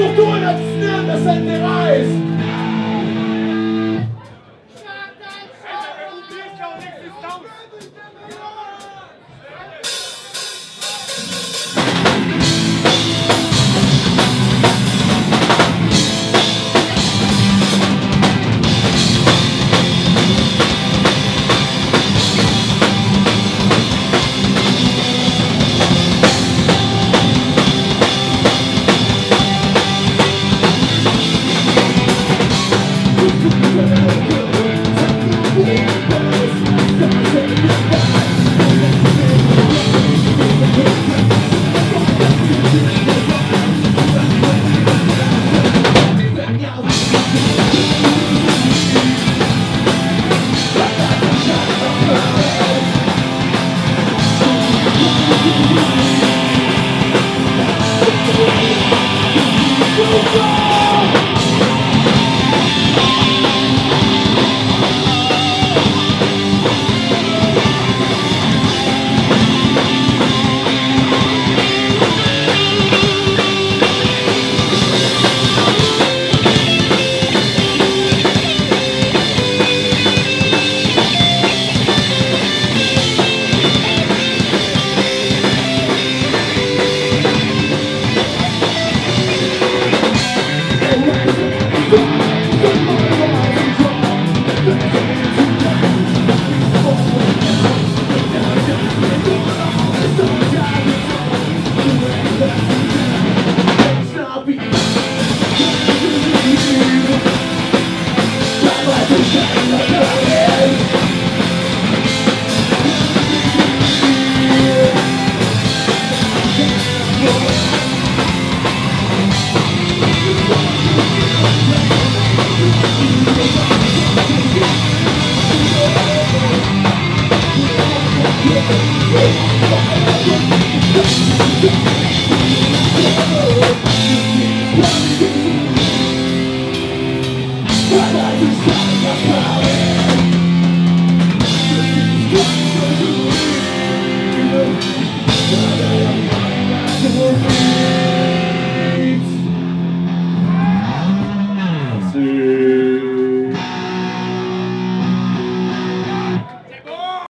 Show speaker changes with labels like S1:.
S1: Lift one up, stand and set their eyes. Power